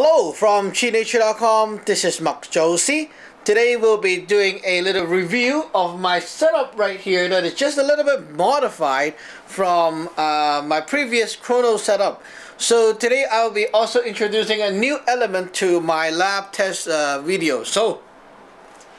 Hello from ChiNature.com. This is Mark Josie. Today we'll be doing a little review of my setup right here that is just a little bit modified from uh, my previous chrono setup. So today I'll be also introducing a new element to my lab test uh, video. So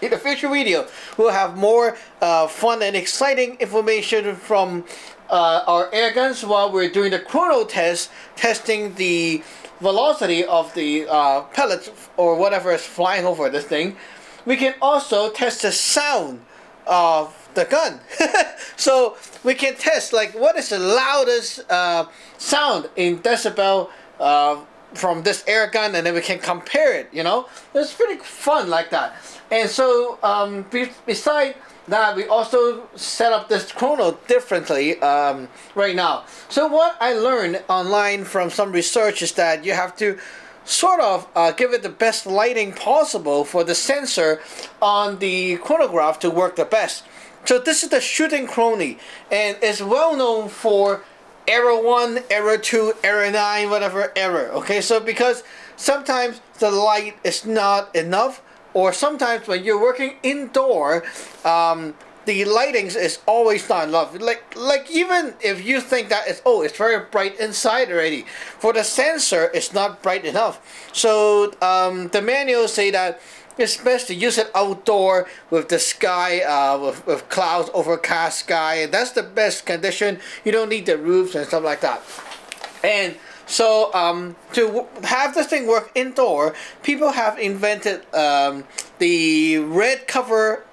in the future video we'll have more uh, fun and exciting information from uh, our air guns while we're doing the chrono test testing the velocity of the uh, pellets or whatever is flying over this thing, we can also test the sound of the gun. so we can test like what is the loudest uh, sound in decibel uh, from this air gun and then we can compare it, you know. It's pretty fun like that. And so um, be beside that we also set up this chrono differently um, right now. So what I learned online from some research is that you have to sort of uh, give it the best lighting possible for the sensor on the chronograph to work the best. So this is the shooting chrony and it's well known for error 1, error 2, error 9, whatever error. Okay, so because sometimes the light is not enough or sometimes when you're working indoor, um, the lightings is always not enough. Like like even if you think that it's oh it's very bright inside already, for the sensor it's not bright enough. So um, the manuals say that it's best to use it outdoor with the sky, uh, with, with clouds, overcast sky. That's the best condition. You don't need the roofs and stuff like that. And so um, to have this thing work indoor, people have invented um, the red cover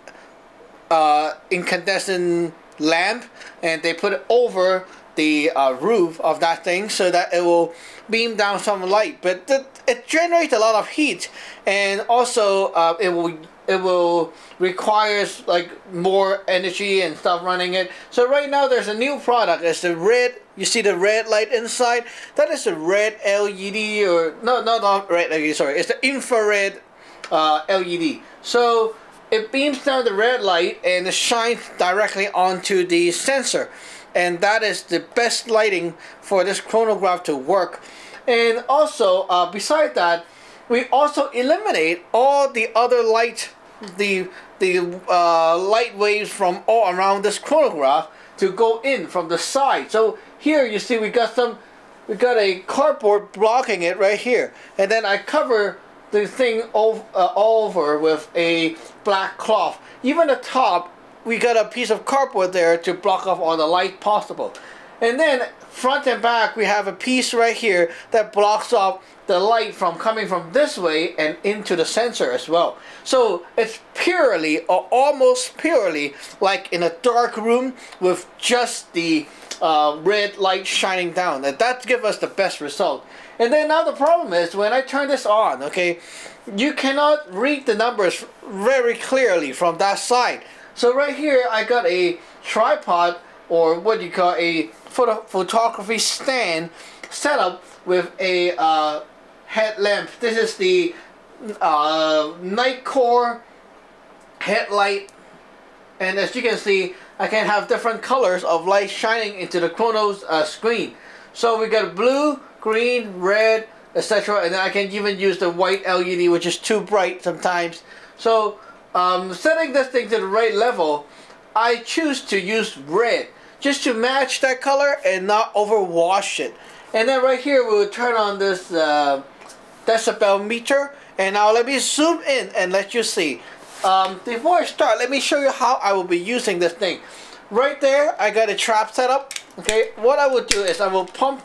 uh, incandescent lamp and they put it over the uh, roof of that thing so that it will beam down some light. But it generates a lot of heat and also uh, it will it will requires like more energy and stuff running it. So right now there's a new product. It's the red you see the red light inside? That is a red LED or no no not red LED sorry. It's the infrared uh, LED so it beams down the red light and it shines directly onto the sensor. And that is the best lighting for this chronograph to work. And also uh, beside that we also eliminate all the other light the the uh, light waves from all around this chronograph to go in from the side. So here you see we got some, we got a cardboard blocking it right here. And then I cover the thing over, uh, over with a black cloth. Even the top, we got a piece of cardboard there to block off all the light possible. And then front and back, we have a piece right here that blocks off the light from coming from this way and into the sensor as well. So it's purely or almost purely like in a dark room with just the uh, red light shining down. And that gives us the best result. And then now the problem is when I turn this on, okay, you cannot read the numbers very clearly from that side. So right here I got a tripod or what you call a photo photography stand setup with a uh, headlamp. This is the uh, Nitecore headlight and as you can see I can have different colors of light shining into the Chrony's uh, screen. So we got blue, green, red, etc. And then I can even use the white LED which is too bright sometimes. So um, setting this thing to the right level, I choose to use red just to match that color and not overwash it. And then right here we will turn on this uh, decibel meter and now let me zoom in and let you see. Um, before I start, let me show you how I will be using this thing. Right there, I got a trap set up. Okay, what I will do is I will pump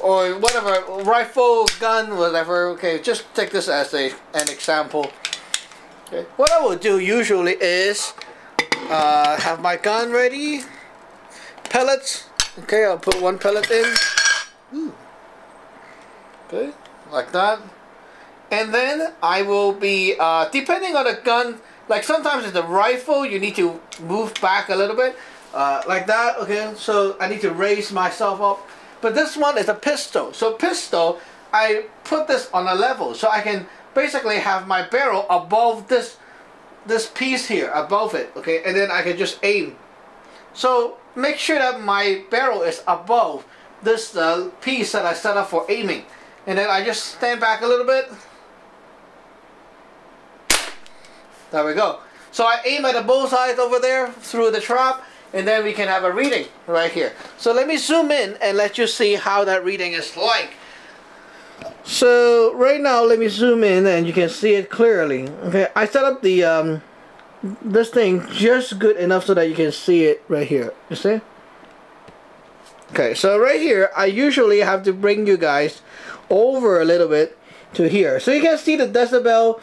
or whatever, rifle, gun, whatever. Okay, just take this as a an example. Okay. What I will do usually is uh, have my gun ready, pellets. Okay, I'll put one pellet in. Okay, like that. And then I will be, uh, depending on the gun, like sometimes it's a rifle, you need to move back a little bit. Uh, like that, okay, so I need to raise myself up. But this one is a pistol. So pistol, I put this on a level so I can basically have my barrel above this this piece here, above it, okay, and then I can just aim. So make sure that my barrel is above this uh, piece that I set up for aiming. and then I just stand back a little bit. There we go. So I aim at the bullseyes over there through the trap and then we can have a reading right here. So let me zoom in and let you see how that reading is like. So right now let me zoom in and you can see it clearly. Okay, I set up the um, this thing just good enough so that you can see it right here. You see? Okay, so right here I usually have to bring you guys over a little bit to here. So you can see the decibel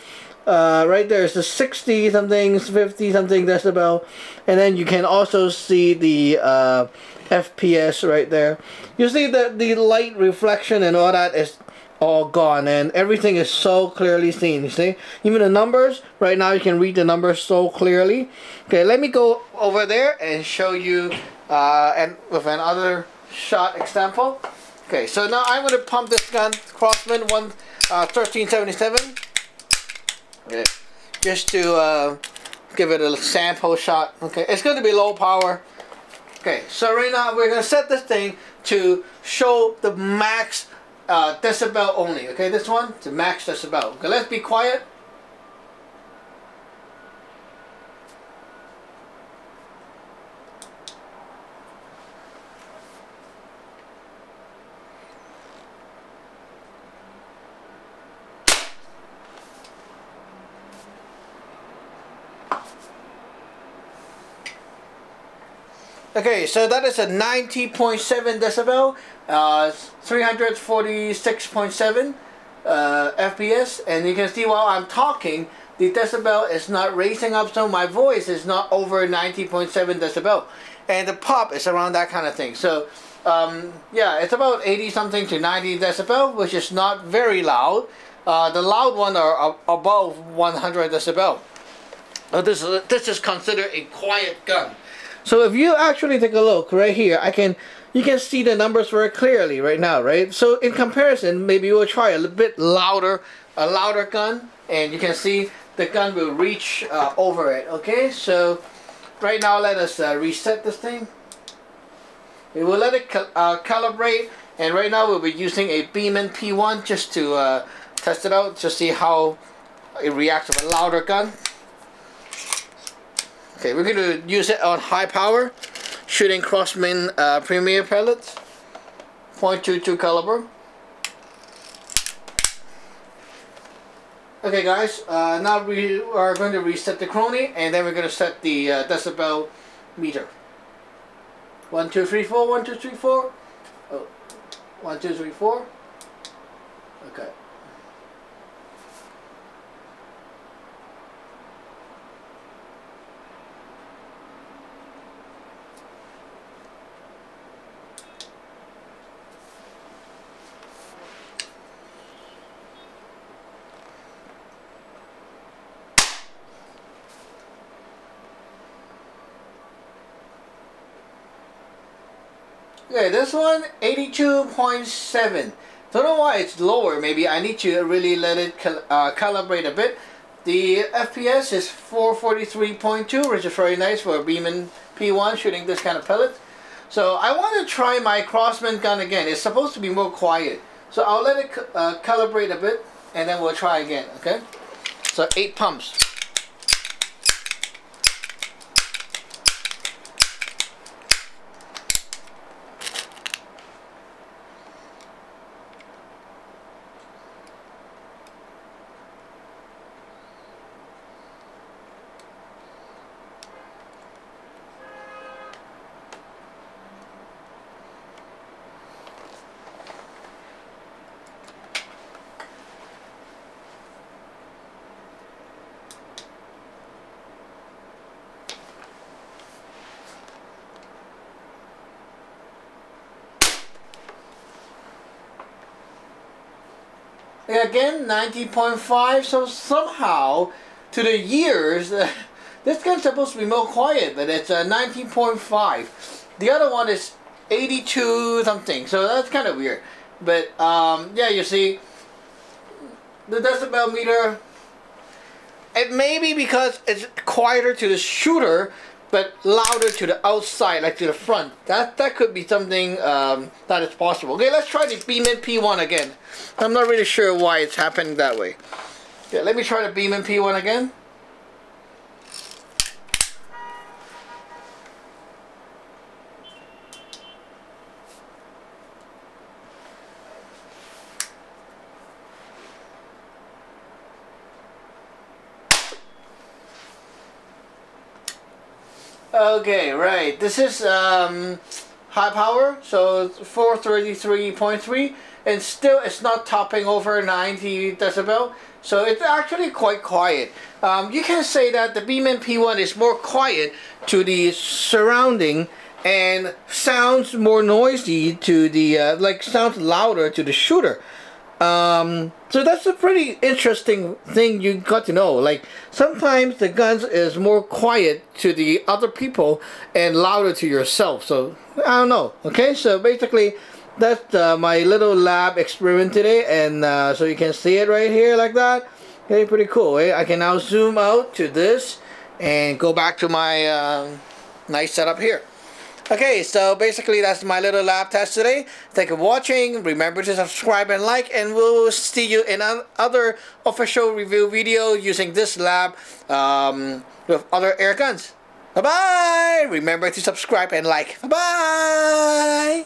uh, right It's a 60 something 50 something decibel and then you can also see the uh, FPS right there you see that the light reflection and all that is all gone and everything is so clearly seen you see? Even the numbers? Right now you can read the numbers so clearly. Okay let me go over there and show you uh, and with another shot example. Okay so now I'm going to pump this gun Crosman 1 uh, 1377 Okay, just to uh, give it a sample shot. Okay, it's going to be low power. Okay, so right now we're going to set this thing to show the max uh, decibel only. Okay, this one, the max decibel. Okay, let's be quiet. Okay, so that is a 90.7 decibel, uh, 346.7 uh, FPS, and you can see while I'm talking, the decibel is not raising up, so my voice is not over 90.7 decibel, and the pop is around that kind of thing. So, um, yeah, it's about 80 something to 90 decibel, which is not very loud. Uh, the loud one are above 100 decibel. This, this is considered a quiet gun. So if you actually take a look right here, I can you can see the numbers very clearly right now, right? So in comparison, maybe we'll try a little bit louder, a louder gun, and you can see the gun will reach uh, over it, okay? So right now, let us uh, reset this thing. We will let it uh, calibrate, and right now we'll be using a Beeman P1 just to uh, test it out, to see how it reacts with a louder gun. Okay, we're going to use it on high power, shooting Crosman uh, Premier pellets, .22 caliber. Okay guys, uh, now we are going to reset the Chrony and then we're going to set the uh, decibel meter. 1, 2, 3, 4, 1, 2, 3, 4. Oh, 1, 2, 3, 4. Okay. Okay, this one 82.7. Don't know why it's lower. Maybe I need to really let it uh, calibrate a bit. The FPS is 443.2, which is very nice for a Beeman P1 shooting this kind of pellet. So I want to try my Crosman gun again. It's supposed to be more quiet. So I'll let it uh, calibrate a bit and then we'll try again, okay? So 8 pumps. Again 90.5 so somehow to the years this gun's supposed to be more quiet but it's uh, 19.5 the other one is 82 something so that's kind of weird. But um, yeah you see the decibel meter it may be because it's quieter to the shooter but louder to the outside, like to the front. That that could be something um, that is possible. Okay, let's try the Beeman P1 again. I'm not really sure why it's happening that way. Yeah, let me try the Beeman P1 again. Okay, right. This is um, high power, so 433.3, and still it's not topping over 90 decibel, so it's actually quite quiet. Um, you can say that the Beeman P1 is more quiet to the surrounding and sounds more noisy to the, uh, like sounds louder to the shooter. Um, so that's a pretty interesting thing you got to know. Like sometimes the guns is more quiet to the other people and louder to yourself. So I don't know. Okay, so basically that's uh, my little lab experiment today, and uh, so you can see it right here like that. Okay, pretty cool. Eh? I can now zoom out to this and go back to my uh, nice setup here. Okay, so basically that's my little lab test today. Thank you for watching. Remember to subscribe and like, and we'll see you in another official review video using this lab um, with other air guns. Bye-bye! Remember to subscribe and like. Bye-bye!